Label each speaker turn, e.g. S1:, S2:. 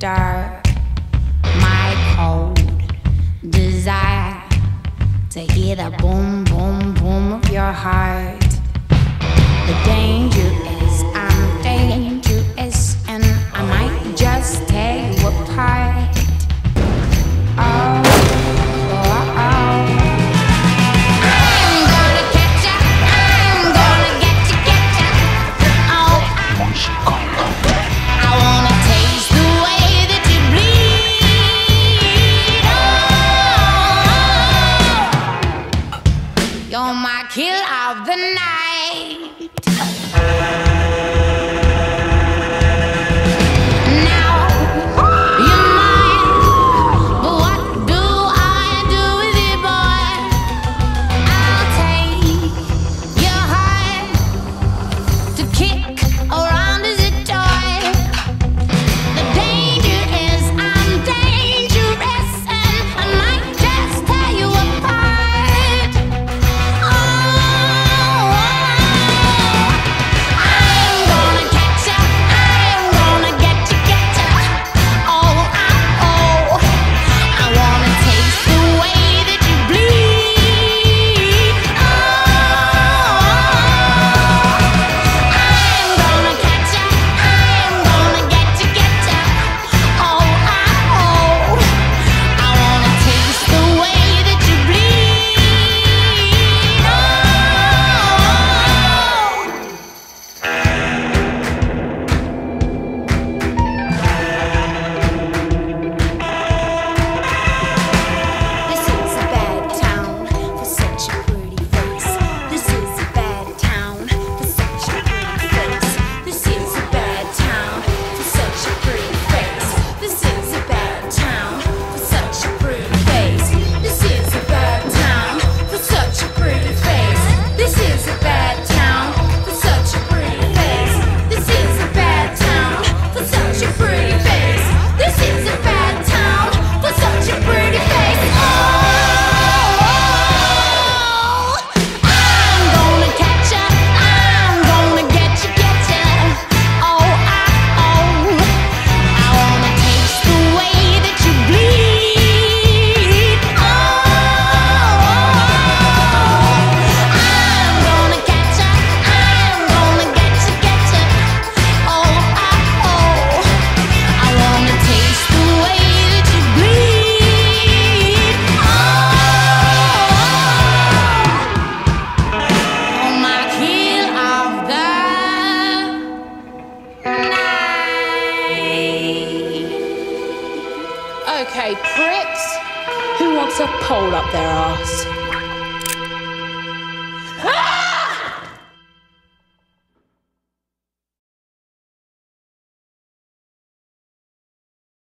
S1: dark. My cold desire to hear the boom, boom, boom of your heart. The danger. Night.
S2: Pricks. Who wants a pole up their ass?